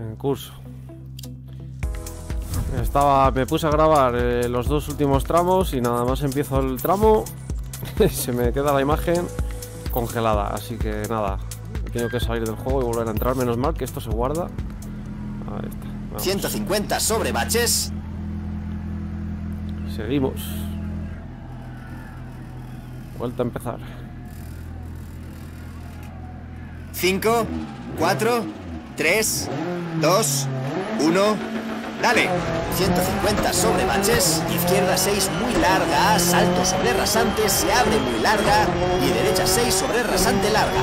En curso. Estaba, me puse a grabar eh, los dos últimos tramos y nada más empiezo el tramo, se me queda la imagen congelada. Así que nada, tengo que salir del juego y volver a entrar. Menos mal que esto se guarda. Ahí está. vamos. 150 sobre baches. Seguimos. Vuelta a empezar. 5, 4, 3, 2, 1. Dale. 150 sobre baches. Izquierda 6 muy larga. Salto sobre rasante. Se abre muy larga. Y derecha 6 sobre rasante larga.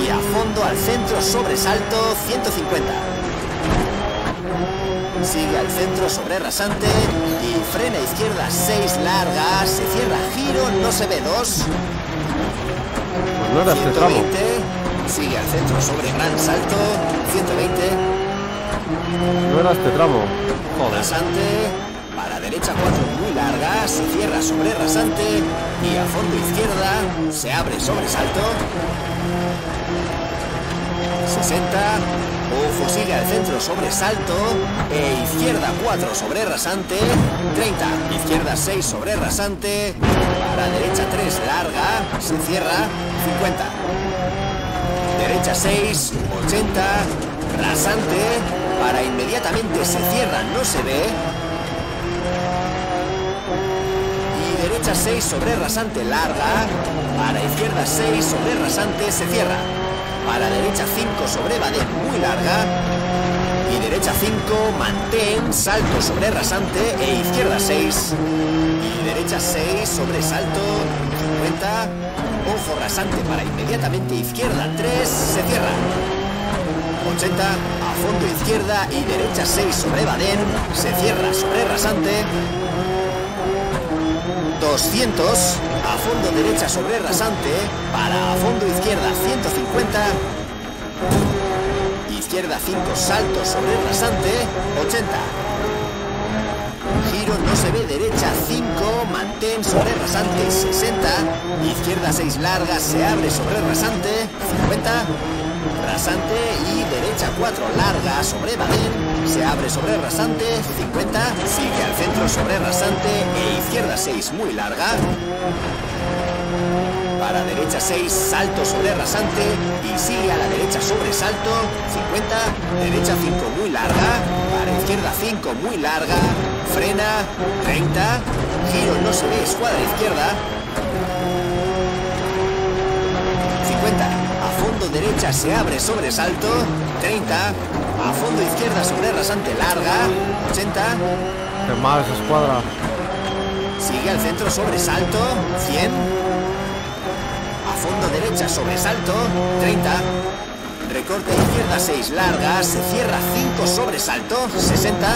Y a fondo al centro sobresalto 150. Sigue al centro sobre rasante y frena izquierda 6 larga, se cierra giro, no se ve 2. Pues no era este tramo. 120, sigue al centro sobre gran salto, 120, No era este tramo. Joder. rasante, para derecha 4 muy larga, se cierra sobre rasante. Y a fondo izquierda se abre sobre salto. 60, Ufo sigue al centro sobre salto, e izquierda 4 sobre rasante, 30, izquierda 6 sobre rasante, para derecha 3 larga, se cierra, 50. Derecha 6, 80, rasante, para inmediatamente se cierra, no se ve. Y derecha 6 sobre rasante larga, para izquierda 6 sobre rasante se cierra. Para derecha 5 sobre badén muy larga. Y derecha 5 mantén, salto sobre rasante e izquierda 6. Y derecha 6 sobre salto 50. Ojo rasante para inmediatamente izquierda 3 se cierra. 80 a fondo izquierda y derecha 6 sobre badén se cierra sobre rasante. 200 a fondo derecha sobre rasante para a fondo izquierda 150 izquierda 5 salto sobre rasante 80 giro no se ve derecha 5 mantén sobre rasante 60 izquierda 6 larga se abre sobre rasante 50 rasante y derecha 4 larga sobre badén se abre sobre rasante 50 sigue al centro sobre rasante e izquierda 6 muy larga para derecha 6 salto sobre rasante y sigue a la derecha sobre salto 50 derecha 5 muy larga para izquierda 5 muy larga frena 30 giro no se ve escuadra izquierda 50 a fondo derecha se abre sobre salto 30 a fondo izquierda sobre rasante larga 80 Qué mal esa escuadra. Sigue al centro sobresalto, 100. Fondo derecha sobresalto, 30. Recorte izquierda 6 larga, se cierra 5 sobresalto, 60.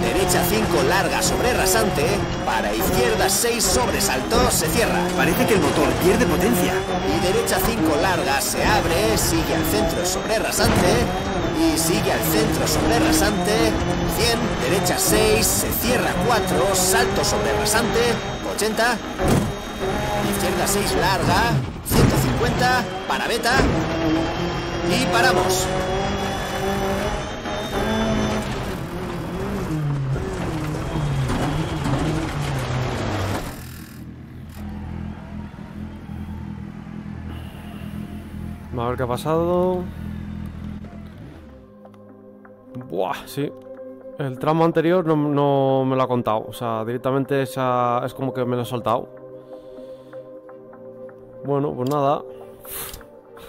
Derecha 5 larga sobre rasante, para izquierda 6 sobresalto, se cierra. Parece que el motor pierde potencia. Y derecha 5 larga se abre, sigue al centro sobre rasante. Y sigue al centro sobre rasante. 100, derecha 6, se cierra 4, salto sobre rasante. 80. Izquierda 6 larga. 150, para beta. Y paramos. A ver qué ha pasado. Buah, sí. El tramo anterior no, no me lo ha contado. O sea, directamente esa, es como que me lo he soltado. Bueno, pues nada.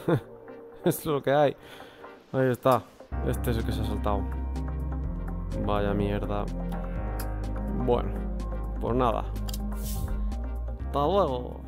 Es lo que hay. Ahí está. Este es el que se ha soltado. Vaya mierda. Bueno, pues nada. Hasta luego.